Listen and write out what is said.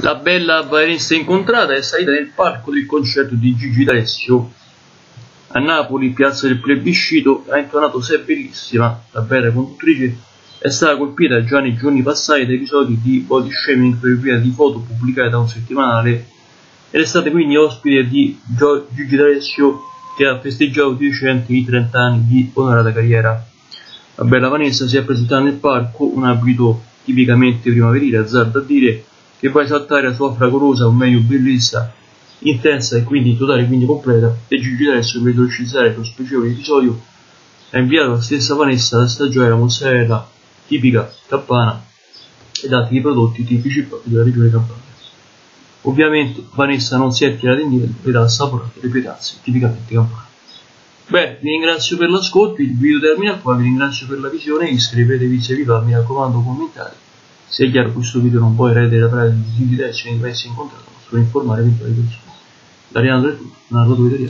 La bella Vanessa incontrata è salita nel palco del concerto di Gigi D'Alessio. A Napoli, piazza del plebiscito, ha intonato Sei bellissima, la bella conduttrice è stata colpita già nei giorni passati da episodi di body shaming per via di foto pubblicate da un settimanale. Ed è stata quindi ospite di Gigi D'Alessio che ha festeggiato di recente i 30 anni di onorata carriera. La bella Vanessa si è presentata nel palco, un abito tipicamente primaverile, azzardo a dire, che a esaltare la sua fragorosa, o meglio bellezza, intensa e quindi totale quindi completa, e Gigi D'Alessio per velocizzare lo spiacevole episodio ha inviato la stessa Vanessa ad assaggiare la mozzarella tipica campana ed altri prodotti tipici della regione campana. Ovviamente Vanessa non si è tirata indietro ed ha assaporato le pietazze tipicamente campane. Beh, vi ringrazio per l'ascolto, il video termina qua, vi ringrazio per la visione, iscrivetevi se vi va, mi raccomando commentate. Se è chiaro questo video non può rendere pratica di diversi e di incontrato, ma solo informare eventuali persone. Da Riando è tutto, narratore italiano.